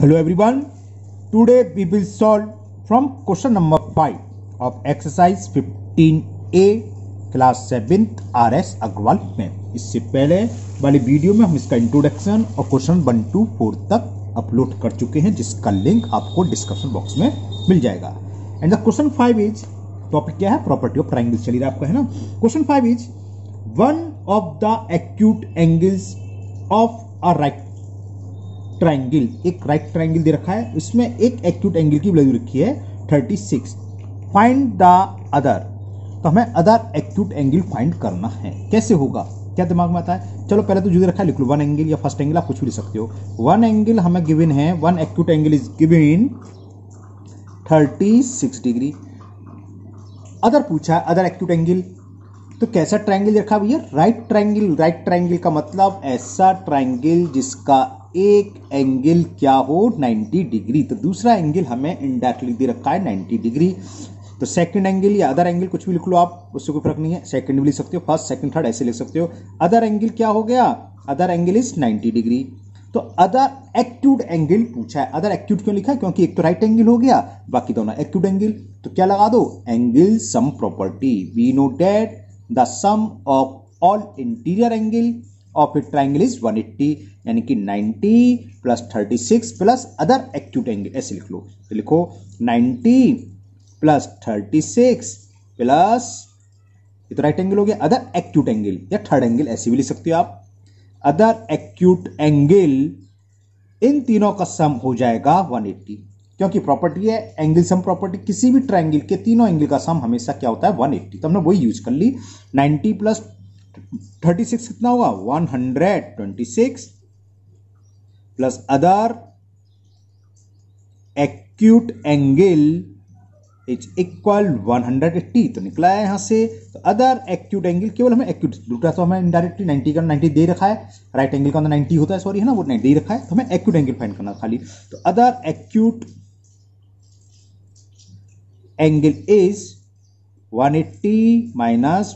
Hello, everyone. Today we will solve from question number 5 of exercise 15A class seventh R S Agarwal में। इससे पहले वाली video में हम इसका इंट्रोडक्शन और क्वेश्चन वन टू फोर तक अपलोड कर चुके हैं, जिसका लिंक आपको डिस्क्रिप्शन बॉक्स में मिल जाएगा। And the question five is topic क्या है? प्रॉपर्टी ऑफ़ ट्राइंगल चलिए आपका, है ना? Question five is one of the acute angles of a right triangle एक राइट ट्राइंगल दे रखा है। उसमें एक एक्यूट एंगल की वैल्यू रखी है 36 फाइंड द अदर तो हमें अदर एक्यूट एंगल फाइंड करना है। कैसे होगा? क्या दिमाग में आता है? चलो, पहले तो जो रखा है, लिख लो। वन एंगल या फ़र्स्ट एंगल आप कुछ भी लिख सकते हो। वन एंगल हमें गिवन है। One acute angle is given 36 degree other पूछा है अदर एक्यूट एंगल तो कैसा ट्राइंगल रखा भैया? राइट ट्राइंगल राइट ट्राइंगल का मतलब ऐसा ट्राइंगल जिसका एक एंगल क्या हो? 90 डिग्री तो दूसरा एंगल हमें इंडायरेक्टली दे रखा है 90 डिग्री तो सेकंड एंगल या अदर एंगल कुछ भी लिख लो आप, उससे कोई फ़र्क नहीं है। सेकंड भी लिख सकते हो फ़र्स्ट सेकंड थर्ड ऐसे लिख सकते हो। अदर एंगल क्या हो गया? अदर एंगल इज़ 90 डिग्री तो अदर एक्यूट एंगल पूछा है। अदर एक्यूट क्यों लिखा है? क्योंकि एक तो राइट एंगल हो गया, बाकी दोनों एक्यूट एंगल तो क्या लगा दो? Angle sum property we know that the sum of all interior angle of a triangle is 180 यानी कि 90 plus 36 plus other acute angle ऐसे लिख लो। तो लिखो 90 प्लस 36 प्लस ये तो राइट एंगल हो गया अदर एक्यूट एंगल या थर्ड एंगल ऐसे भी लिख सकते हो आप। अदर एक्यूट एंगल इन तीनों का सम हो जाएगा 180 क्योंकि प्रॉपर्टी है एंगल सम प्रॉपर्टी किसी भी ट्राइंगल के तीनों एंगल का सम हमेशा क्या होता है 180 तो हमने वही यूज़ कर ली। 90 प्लस 36 कितना होगा? 126 plus other acute angle is equal 180 तो निकला है यहाँ से। तो अदर एक्यूट एंगल केवल हमें एक्यूट दूसरा तो हमें इनडायरेक्टली 90 का 90 दे रखा है। राइट एंगल का अंदर 90 होता है सॉरी है ना? वो 90 दे रखा है। तो हमें एक्यूट एंगल फाइंड करना खाली। तो other acute angle is 180 minus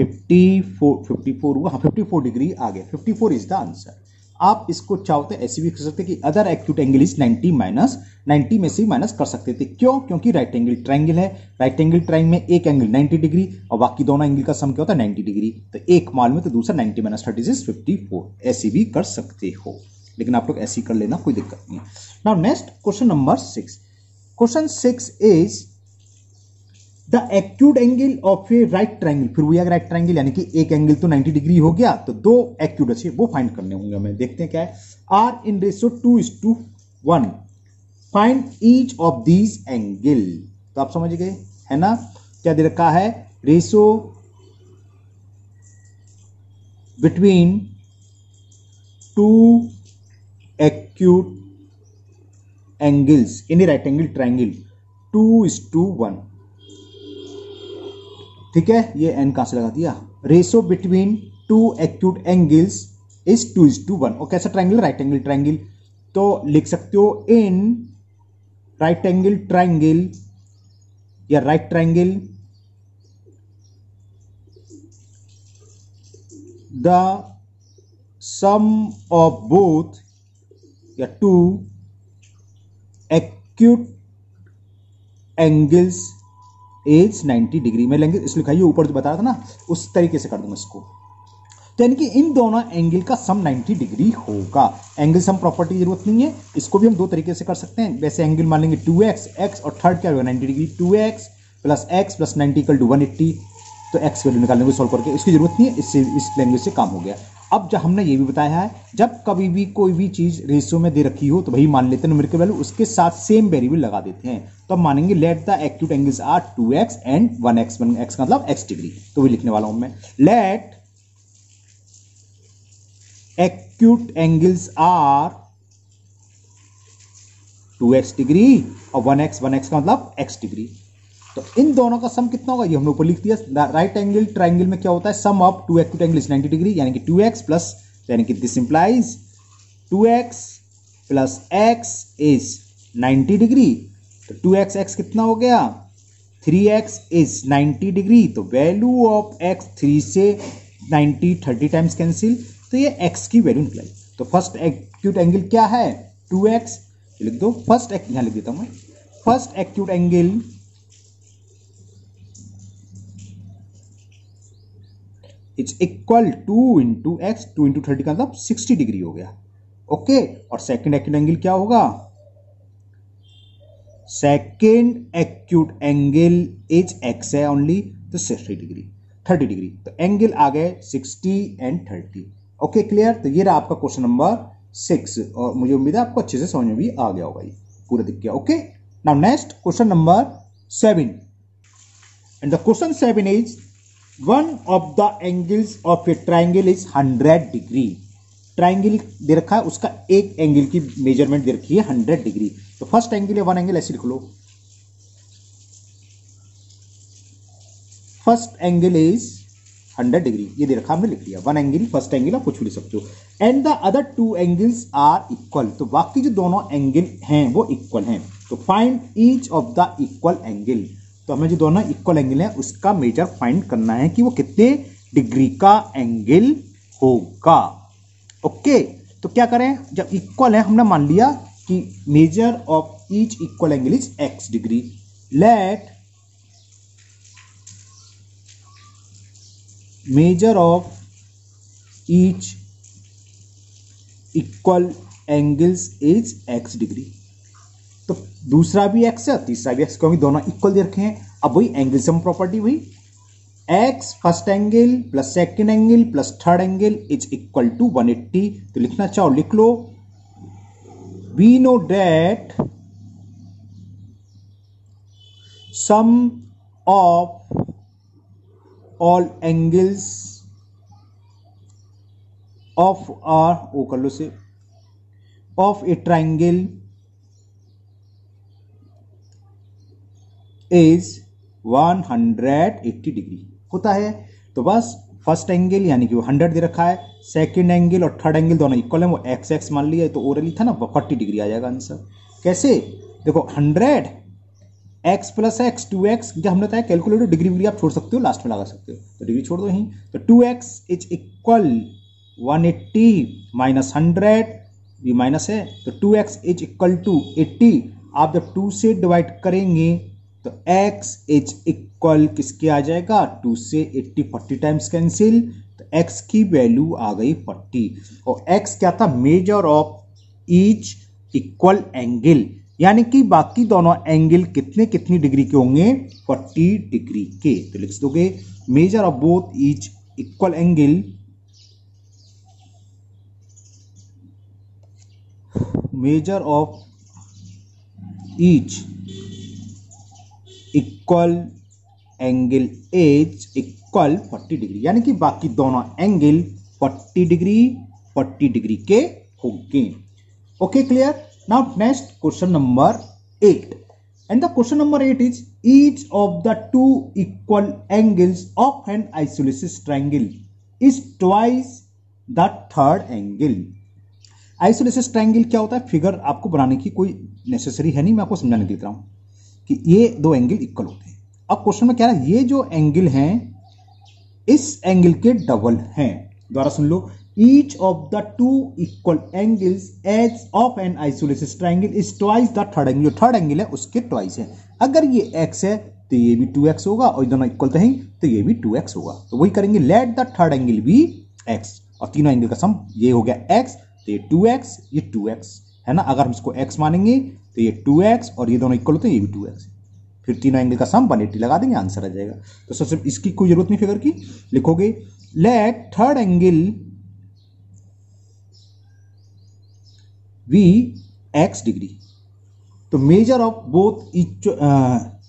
126 54 54 हुआ। हाँ 54 डिग्री आ गया। 54 इज़ द आंसर आप इसको चाहते ऐसे भी कर सकते कि other acute angle is 90 minus 90 में से माइनस कर सकते थे। क्यों? क्योंकि राइट एंगल ट्राइंगल है। राइट एंगल ट्राइंगल में एक एंगल 90 डिग्री और बाकी दोनों एंगल का सम क्या होता है? 90 डिग्री तो एक माल में तो दूसरा 90 minus thirty six fifty four ऐसे भी कर सकते हो। लेकिन आप लोग ऐसे कर लेना, कोई दिक्कत नहीं now next question number six question six is the acute angle of a right triangle फिर वही राइट ट्राइंगल यानी कि एक एंगल तो 90 डिग्री हो गया तो दो एक्यूट अच्छे, वो फाइंड करने होंगे हमें। देखते हैं क्या है। Are in ratio two is to one find each of these angle तो आप समझ गए, है ना? क्या दे रखा है? Ratio between two acute angles in a right angle triangle two is to one ठीक है, ये एन कहाँ से लगा दिया? Ratio between two acute angles is two is to one और कैसा ट्राइंगल राइट एंगल ट्राइंगल तो लिख सकते हो इन राइट एंगल ट्राइंगल या right triangle the sum of both या two acute angles as 90 degree में लेंगे। इसलिए लिखाइए ऊपर जो बताया था ना, उस तरीके से कर दूँगा इसको। तो यानी कि इन दोनों एंगल का सम 90 डिग्री होगा। एंगल सम प्रॉपर्टी की ज़रूरत नहीं है, इसको भी हम दो तरीके से कर सकते हैं। वैसे एंगल मान लेंगे 2x x और थर्ड क्या होगा? 90 degree 2x plus x plus ninety equal to one eighty. तो एक्स वैल्यू निकाल लेंगे सॉल्व करके। इसकी ज़रूरत नहीं है, इससे इस लैंग्वेज से काम हो गया। अब जब हमने ये भी बताया है, जब कभी भी कोई भी चीज़ रेशियो में दे रखी हो तो भाई मान लेते हैं न्यूमेरिकल वैल्यू उसके साथ सेम वेरिएबल लगा देते हैं। तो अब मानेंगे let the acute angles are two x and one x one x का मतलब एक्स डिग्री तो वही लिखने वाला हूँ मैं। Let acute angles are two x degree और वन एक्स वन एक्स का मतलब एक्स डिग्री तो इन दोनों का सम कितना होगा? ये हमने ऊपर लिख दिया। राइट एंगल ट्राइंगल में क्या होता है? Sum of two acute angle is 90 degree यानी कि टू एक्स प्लस यानी कि this implies two x plus x is 90 degree तो टू एक्स एक्स कितना हो गया? थ्री एक्स इज़ 90 डिग्री तो वैल्यू ऑफ़ एक्स थ्री से 90 30 टाइम्स कैंसिल तो ये एक्स की वैल्यू निकलाई तो फ़र्स्ट एक्यूट एंगल क्या है? टू एक्स लिख दो। फ़र्स्ट यहाँ लिख देता हूँ मैं। First acute angle it's equal to into x two into thirty का मतलब सिक्सटी डिग्री हो गया। Okay okay? और सेकेंड एक्यूट एंगल क्या होगा? Second acute angle is x है ओनली तो सिक्सटी डिग्री थर्टी डिग्री तो एंगल आ गए sixty and thirty okay clear तो ये रहा आपका क्वेश्चन नंबर सिक्स और मुझे उम्मीद है आपको अच्छे से समझ में भी आ गया होगा ये पूरा दिख गया okay now next question number seven and the question seven is one of the angles of a triangle is hundred degree triangle दे रखा है, उसका एक एंगल की मेज़रमेंट दे रखी है हंड्रेड डिग्री तो फ़र्स्ट एंगल है वन एंगल ऐसे लिख लो. First angle is hundred degree ये दे रखा हमने लिख लिया. वन एंगल फ़र्स्ट एंगल आप कुछ भी लिख सकते हो. And the other two angles are equal तो बाकी जो दोनों एंगल हैं, वो इक्वल हैं. तो find each of the equal angle तो हमें जो दोनों इक्वल एंगल है, उसका मेजर फाइंड करना है कि वो कितने डिग्री का एंगल होगा। ओके तो क्या करें? जब इक्वल है, हमने मान लिया कि measure of each equal angle is x degree let measure of each equal angles is x degree तो दूसरा भी एक्स है, तीसरा भी x, क्योंकि दोनों इक्वल दे रखे हैं। अब वही एंगल सम प्रॉपर्टी हुई x first angle plus second angle plus third angle is equal to 180 तो लिखना चाहो, लिख लो। We know that sum of all angles of are ओ कर लो से of a triangle is 180 degree होता है। तो बस फ़र्स्ट एंगल यानी कि वो 100 दे रखा है। सेकंड एंगल और थर्ड एंगल दोनों इक्वल है। वो एक्स एक्स मान लिया तो ओरली था ना 40 डिग्री आ जाएगा आंसर कैसे? देखो 100 x plus x two x जब हमने बताया कैलकुलेटर डिग्री विग्री आप छोड़ सकते हो लास्ट में लगा सकते हो। तो डिग्री छोड़ दो यहीं। तो two x is equal one eighty minus hundred ये माइनस है। तो two x is equal to eighty आप जब टू से डिवाइड करेंगे तो x इज़ इक्वल किसके आ जाएगा? टू से एट्टी फोर्टी टाइम्स कैंसिल तो x की वैल्यू आ गई फोर्टी और x क्या था? Measure of each equal angle यानी कि बाकी दोनों एंगल कितने कितनी डिग्री के होंगे? 40 डिग्री के. तो लिख दोगे measure of both each equal angle measure of each equal angle is equal 40 degree यानी कि बाकी दोनों एंगल 40 डिग्री 40 डिग्री के होंगे। Okay clear now next question number eight and the question number eight is each of the two equal angles of an isosceles triangle is twice the third angle isosceles triangle क्या होता है? Figure आपको बनाने की कोई necessary है नहीं, मैं आपको समझाने देता हूँ। कि ये दो एंगल इक्वल होते हैं। अब क्वेश्चन में क्या है? ये जो एंगल हैं, इस एंगल के डबल हैं। दोबारा सुन लो। Each of the two equal angles edge of an isosceles triangle is twice the third angle. Third angle है, उसके ट्वाइस है। अगर ये x है तो ये भी 2x होगा, और दोनों इक्वल तो है तो ये भी 2x होगा। तो वही करेंगे लेट द थर्ड एंगल भी x और तीनों एंगल का सम ये हो गया x तो ये 2x ये 2x है ना? अगर हम इसको x मानेंगे तो ये 2x और ये दोनों इक्वल होते हैं, ये भी 2x फिर तीनों एंगल का सम 180 लगा देंगे आंसर आ जाएगा। तो सबसे इसकी कोई ज़रूरत नहीं फिगर की। लिखोगे let third angle be x degree तो मेजर ऑफ़ बोथ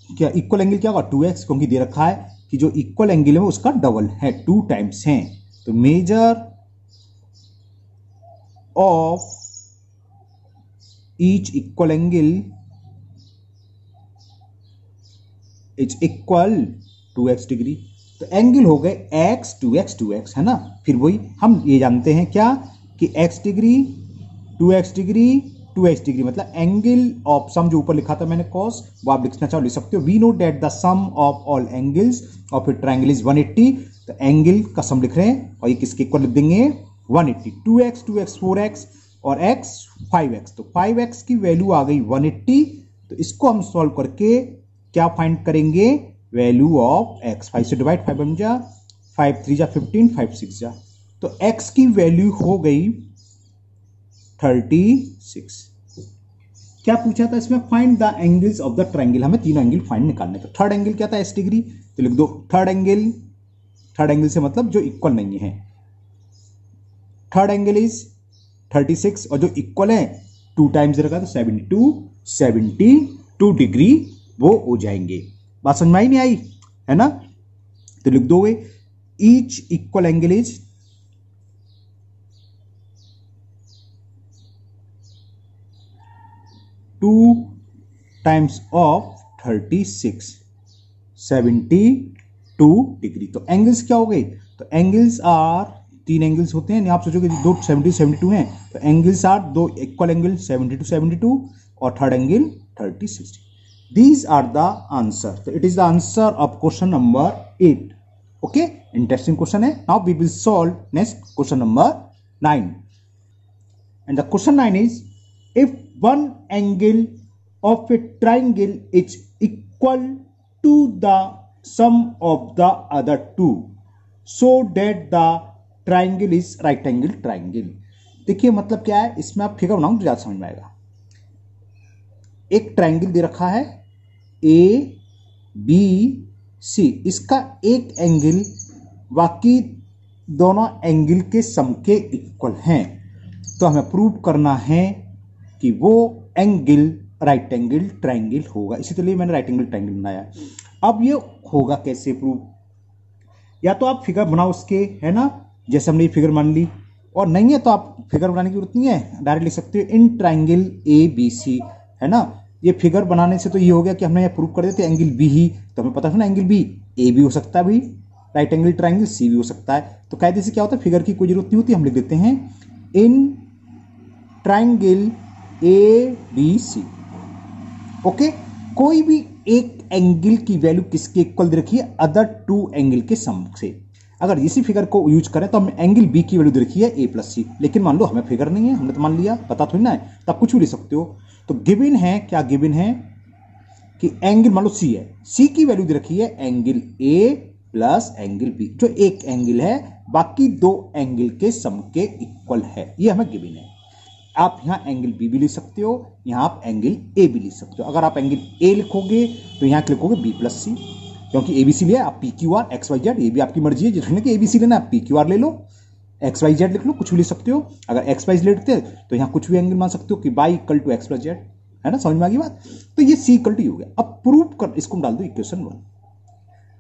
क्या इक्वल एंगल क्या होगा? टू एक्स क्योंकि दे रखा है कि जो इक्वल एंगल है उसका डबल है टू टाइम्स है। तो measure of each equal angle is equal to x degree तो एंगल हो गए x two x two x है ना? फिर वही हम ये जानते हैं क्या? कि x degree two x degree two x degree मतलब एंगल ऑफ़ सम जो ऊपर लिखा था मैंने कॉस वो आप लिखना चाहो, लिख सकते हो। We know that the sum of all angles of a triangle is 180 तो एंगल का सम लिख रहे हैं और ये किसके इक्वल लिख देंगे? 180 2x 2x 4x और x 5x तो 5x की वैल्यू आ गई 180 तो इसको हम सॉल्व करके क्या फाइंड करेंगे? वैल्यू ऑफ़ x 5 से डिवाइड 5 बन जा 5 थ्री जा 15 5 सिक्स जा। तो x की वैल्यू हो गई 36 क्या पूछा था इसमें? Find the angles of the triangle हमें तीनों एंगल फाइंड निकालने तो थर्ड एंगल क्या था? एस डिग्री तो लिख दो थर्ड एंगल थर्ड एंगल से मतलब जो इक्वल नहीं है। थर्ड एंगल इज़ 36 और जो इक्वल है टू टाइम्स रखा तो 72 72 डिग्री वो हो जाएँगे। बात समझ में आई नहीं आई? है ना? तो लिख दोगे each equal angle is two times of thirty six seventy two degree. तो एंगल्स क्या हो गए? तो एंगल्स आर तीन एंगल्स होते हैं। आप सोचोगे दो सेवेंटी सेवेंटी टू हैं तो एंगल्स आर दो equal angle seventy two seventy two और third angle thirty sixty these are the answer तो it is the answer of question number eight okay interesting question है। Now we will solve next question number nine and the question nine is if one angle of a triangle is equal to the sum of the other two, so that the triangle is right angle triangle देखिए मतलब क्या है? इसमें आप figure बनाओ तो ज़्यादा समझ में आएगा। एक ट्राइंगल दे रखा है ए बी सी इसका एक एंगल, बाकी दोनों एंगल के सम के इक्वल हैं। तो हमें प्रूव करना है कि वो एंगल राइट एंगल ट्राइंगल होगा। इसी तरह मैंने राइट एंगल ट्राइंगल बनाया। अब ये होगा कैसे प्रूव? या तो आप फिगर बनाओ उसके, है ना? जैसे हमने ये फिगर मान ली, और नहीं है तो आप फिगर बनाने की ज़रूरत नहीं है। डायरेक्ट लिख सकते हो इन ट्राइंगल ए बी सी है ना? ये फिगर बनाने से तो ये हो गया कि हमने प्रूव कर देते एंगल बी ही। तो हमें पता था ना एंगल बी ए भी हो सकता है भाई। राइट एंगल ट्राइंगल सी भी हो सकता है। तो कायदे से क्या होता है? फिगर की कोई ज़रूरत नहीं होती, हम लिख देते हैं in triangle A B C okay कोई भी एक एंगल की वैल्यू किसके इक्वल रखी है? अदर टू एंगल के सम से। अगर इसी फिगर को यूज़ करें तो हमें एंगल बी की वैल्यू दे रखी है ए प्लस सी लेकिन मान लो, हमें फिगर नहीं है, हमने तो मान लिया, पता थोड़ी ना है तो आप कुछ भी ले सकते हो। तो गिविन है, क्या गिविन है? कि एंगल मान लो सी है। सी की वैल्यू दे रखी है angle A plus angle B जो एक एंगल है, बाकी दो एंगल के सम के इक्वल है। ये हमें गिविन है। आप यहाँ एंगल बी भी लिख सकते हो, यहाँ आप एंगल ए भी लिख सकते हो। अगर आप एंगल ए लिखोगे तो यहाँ लिखोगे बी प्लस सी क्योंकि ए बी सी लिया आप P Q R X Y Z ये भी आपकी मर्ज़ी है जिसने कि ए बी सी लेना आप पी क्यू आर ले लो एक्स वाई जेड लिख लो कुछ भी लिख सकते हो। अगर एक्स वाई लेते तो यहाँ कुछ भी एंगल मान सकते हो कि y equal to x plus z है ना समझ में आ गई बात? तो ये सी इक्वल टू हो गया। अब प्रूव कर इसको डाल दो इक्वेशन वन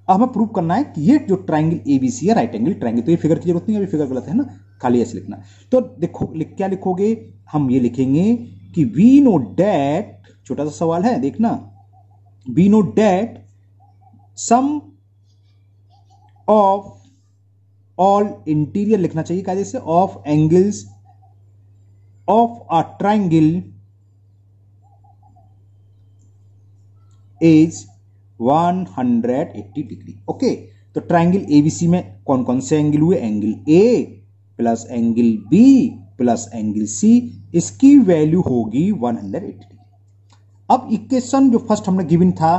अब हमें प्रूव करना है कि ये जो ट्राइंगल ए बी सी है राइट एंगल ट्राइंगल तो ये फिगर की ज़रूरत नहीं है अभी फिगर गलत है ना खाली ऐसे लिखना तो देखो लिख, क्या लिखोगे? हम ये लिखेंगे कि वी नो डेट छोटा सा सवाल है देखना। We know that sum of all interior लिखना चाहिए क्या जैसे of angles of a triangle is 180 degree okay तो ट्राइंगल एबीसी में कौन कौन से एंगल हुए? Angle A plus angle B plus angle C इसकी वैल्यू होगी 180 डिग्री अब इक्वेशन जो फ़र्स्ट हमने गिवन था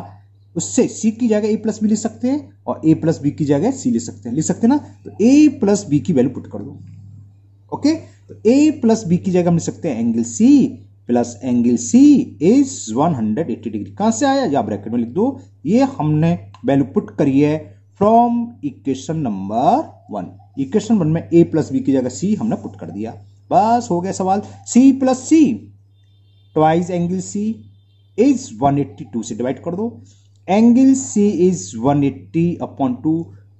उससे सी की जगह ए प्लस बी लिख सकते हैं और ए प्लस बी की जगह सी लिख सकते हैं। लिख सकते हैं ना? तो ए प्लस बी की वैल्यू पुट कर दो। ओके तो ए प्लस बी की जगह हम लिख सकते हैं angle C plus angle C is 180 degree कहाँ से आया? या ब्रैकेट में लिख दो। ये हमने वैल्यू पुट करी है from equation number one equation one में ए प्लस बी की जगह सी हमने पुट कर दिया। बस हो गया सवाल। C plus C twice angle C is 182 से डिवाइड कर दो। Angle C is 180 eighty upon two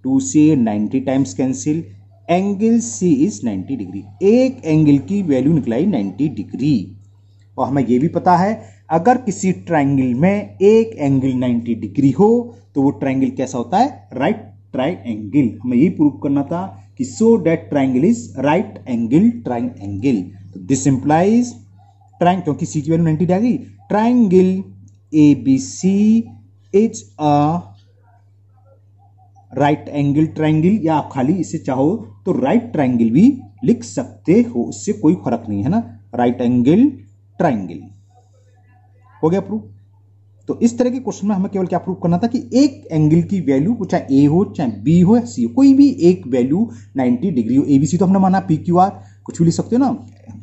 two से 90 times cancel angle C is 90 degree एक एंगल की वैल्यू निकलाई 90 डिग्री और हमें यह भी पता है, अगर किसी ट्राइंगल में एक एंगल 90 डिग्री हो तो वो ट्राइंगल कैसा होता है? राइट ट्राई एंगल हमें यही प्रूव करना था कि so that triangle is right angle triangle angle तो दिस इंप्लाइज ट्राइंग क्योंकि सी की वैल्यू नाइनटी आ गई. Triangle A B C is a right angle triangle या आप खाली इसे चाहो तो राइट ट्राइंगल भी लिख सकते हो, उससे कोई फ़र्क नहीं है ना? राइट एंगल ट्राइंगल हो गया प्रूफ तो इस तरह के क्वेश्चन में हमें केवल क्या प्रूव करना था कि एक एंगल की वैल्यू चाहे ए हो, चाहे बी हो या सी हो, कोई भी एक वैल्यू 90 डिग्री हो एबीसी तो हमने माना पी क्यू आर कुछ भी लिख सकते हो ना?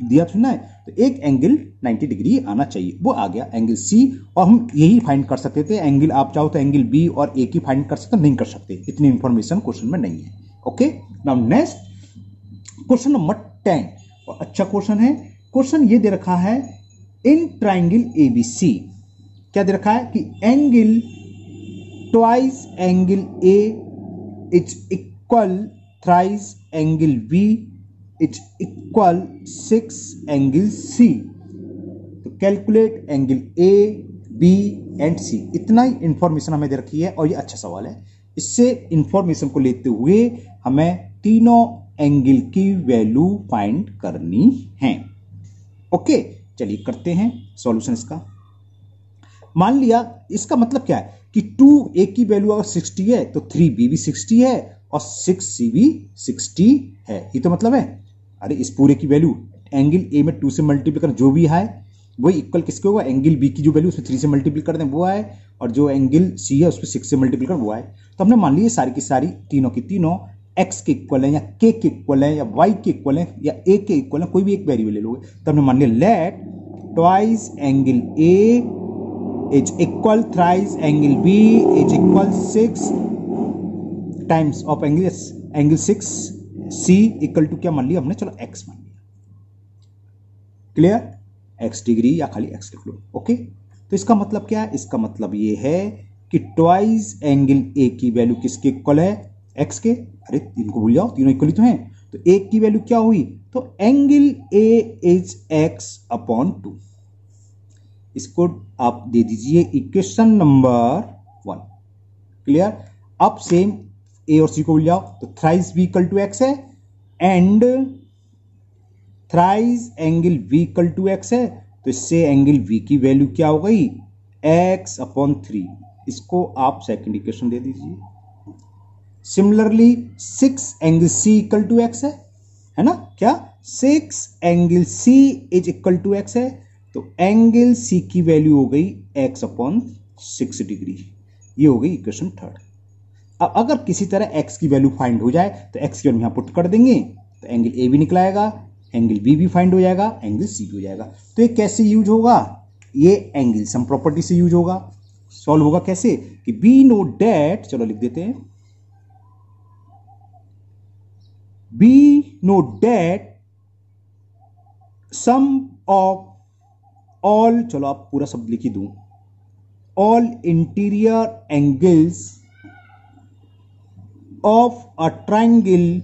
दिया सुनना है तो एक एंगल 90 डिग्री आना चाहिए। वो आ गया एंगल सी और हम यही फाइंड कर सकते थे। एंगल आप चाहो तो एंगल बी और ए की फाइंड कर सकते नहीं कर सकते। इतनी इंफॉर्मेशन क्वेश्चन में नहीं है। Okay now next question number ten और अच्छा क्वेश्चन है। क्वेश्चन ये दे रखा है इन ट्राइंगल एबीसी क्या दे रखा है कि angle twice angle A is equal thrice angle B is equal six angle C तो calculate angle A B and C इतना ही इंफॉर्मेशन हमें दे रखी है और ये अच्छा सवाल है। इससे इंफॉर्मेशन को लेते हुए हमें तीनों एंगल की वैल्यू फाइंड करनी है। ओके चलिए करते हैं सॉल्यूशन इसका। मान लिया, इसका मतलब क्या है? कि टू ए की वैल्यू अगर सिक्सटी है तो थ्री बी भी सिक्सटी है और सिक्स सी भी सिक्सटी है। ये तो मतलब है? अरे, इस पूरे की वैल्यू एंगल ए में टू से मल्टीप्लाई कर, जो भी है वही इक्वल किसके होगा? एंगल बी की जो वैल्यू उसमें थ्री से मल्टीप्लाई कर दें, वो आए, और जो एंगल सी है उस पर सिक्स से मल्टीप्लाई कर, वो आए। तो हमने मान लिया सारी की सारी तीनों की तीनों एक्स के इक्वल है या के के इक्वल है या वाई के इक्वल है या ए के इक्वल है, कोई भी एक वेरिएबल ले लोगे। तो हमने मान लिया let twice angle A is equal, thrice angle B is equal 6 times of angle angle 6 C equal to क्या मान लिया हमने? चलो x मान लिया। क्लियर x डिग्री या खाली x लिख लो ओके तो इसका मतलब क्या है? इसका मतलब ये है कि ट्वाइस एंगल ए की वैल्यू किसके इक्वल है? X के। अरे, इनको भूल जाओ, तीनों इक्वल तो हैं। तो एक की वैल्यू क्या हुई? तो angle A is x upon two इसको आप दे दीजिए इक्वेशन नंबर वन क्लियर अब सेम ए और सी को भूल जाओ तो thrice B equal to x है and thrice angle B equal to x है तो इससे एंगल वी की वैल्यू क्या हो गई? एक्स अपॉन थ्री इसको आप सेकंड इक्वेशन दे दीजिए। Similarly six angle C equal to x है है ना? क्या? Six angle C is equal to x है तो एंगल सी की वैल्यू हो गई एक्स अपॉन सिक्स डिग्री ये हो गई इक्वेशन थर्ड अब अगर किसी तरह एक्स की वैल्यू फाइंड हो जाए तो एक्स की वैल्यू यहाँ पुट कर देंगे तो एंगल ए भी निकलाएगा एंगल बी भी फाइंड हो जाएगा एंगल सी भी हो जाएगा। तो ये कैसे यूज़ होगा? ये एंगल सम प्रॉपर्टी से यूज़ होगा। सॉल्व होगा कैसे? कि बी नो डेट चलो लिख देते हैं। We know that sum of all चलो आप पूरा शब्द लिखी दू all interior angles of a triangle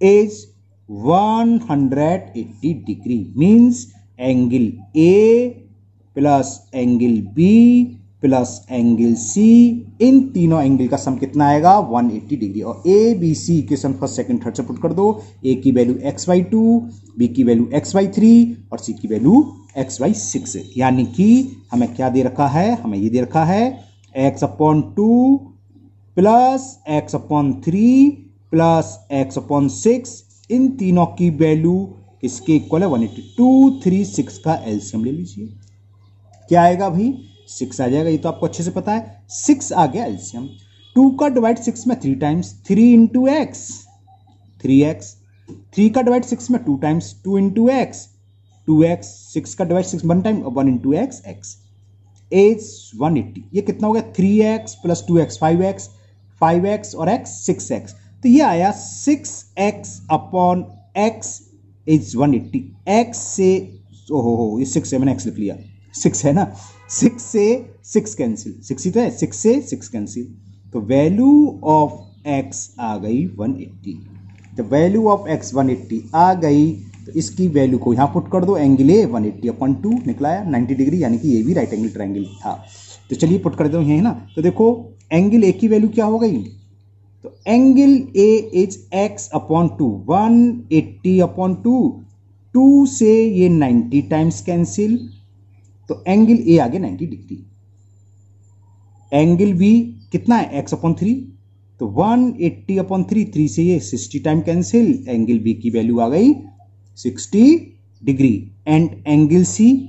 is 180 degree means angle A plus angle B plus angle C इन तीनों एंगल का सम कितना आएगा? 180 डिग्री और A B C equation first second third से पुट कर दो। ए की value x by two B की वैल्यू एक्स वाई थ्री और सी की वैल्यू एक्स वाई सिक्स यानी कि हमें क्या दे रखा है? हमें ये दे रखा है x upon two plus x upon three plus x upon six, इन तीनों की वैल्यू इसके इक्वल है one eighty two three six का एल्सियम ले लीजिए। क्या आएगा भाई सिक्स आ जाएगा, ये तो आपको अच्छे से पता है। सिक्स आ गया एल्सियम। टू का डिवाइड सिक्स में three times three into x three x three का डिवाइड सिक्स में two times two into x two x six का divide six one time one into x x is one eighty ये कितना हो गया? Three x plus two x five x five x और x six x तो ये आया six x upon x is one eighty x से, ओहो, हो, ये सिक्स मैंने एक्स लिख लिया। सिक्स है ना? सिक्स से सिक्स कैंसिल सिक्स ही तो है। सिक्स से सिक्स कैंसिल तो वैल्यू ऑफ़ एक्स आ गई वन एट्टी तो value of x one eighty आ गई तो इसकी वैल्यू को यहाँ पुट कर दो angle A one eighty upon two निकलाया ninety degree यानी कि ये भी राइट एंगल ट्राइंगल था। तो चलिए पुट कर दो ये है ना? तो देखो एंगल ए की वैल्यू क्या हो गई? तो angle A is x upon two one eighty upon two two से ये नाइन्टी टाइम्स कैंसिल तो एंगल ए आगे 90 डिग्री एंगल बी कितना है? एक्स अपॉन थ्री तो one eighty upon three three से ये 60 टाइम कैंसिल एंगल बी की वैल्यू आ गई 60 डिग्री एंड एंगल सी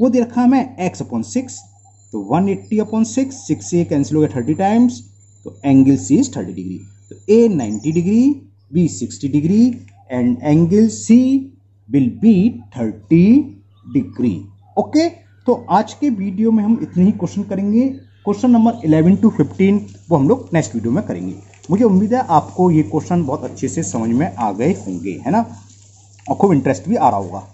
वो दे रखा एक्स अपॉन सिक्स तो 180 एट्टी अपॉन सिक्स सिक्स से कैंसिल हो गया थर्टी टाइम्स तो angle C is thirty degree तो A 90 degree B 60 degree and angle C will be 30 degree okay तो आज के वीडियो में हम इतने ही क्वेश्चन करेंगे। क्वेश्चन नंबर 11 टू 15 वो हम लोग नेक्स्ट वीडियो में करेंगे। मुझे उम्मीद है आपको ये क्वेश्चन बहुत अच्छे से समझ में आ गए होंगे, है ना? और खूब इंटरेस्ट भी आ रहा होगा।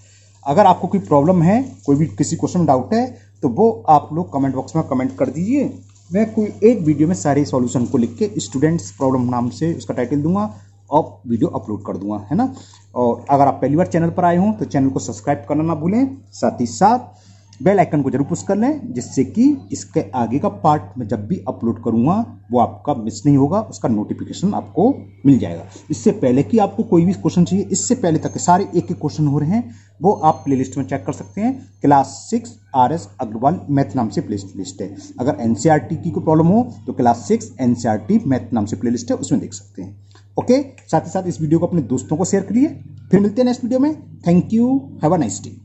अगर आपको कोई प्रॉब्लम है, कोई भी किसी क्वेश्चन में डाउट है तो वो आप लोग कमेंट बॉक्स में कमेंट कर दीजिए। मैं कोई एक वीडियो में सारे सॉल्यूशन को लिख के स्टूडेंट्स प्रॉब्लम नाम से उसका टाइटल दूँगा और वीडियो अपलोड कर दूँगा, है ना? और अगर आप पहली बार चैनल पर आए हों तो चैनल को सब्सक्राइब करना ना भूलें। साथ ही साथ बेल आइकन को ज़रूर पुश कर लें, जिससे कि इसके आगे का पार्ट मैं जब भी अपलोड करूँगा, वो आपका मिस नहीं होगा, उसका नोटिफिकेशन आपको मिल जाएगा। इससे पहले कि आपको कोई भी क्वेश्चन चाहिए, इससे पहले तक सारे एक एक क्वेश्चन हो रहे हैं, वो आप प्लेलिस्ट में चेक कर सकते हैं। Class six R S Agarwal math नाम से प्ले लिस्ट है। अगर एनसीईआरटी की कोई प्रॉब्लम हो तो क्लास सिक्स एनसीईआरटी मैथ नाम से प्ले लिस्ट है, उसमें देख सकते हैं। ओके साथ ही साथ इस वीडियो को अपने दोस्तों को शेयर करिए। फिर मिलते हैं नेक्स्ट वीडियो में। Thank you have a nice day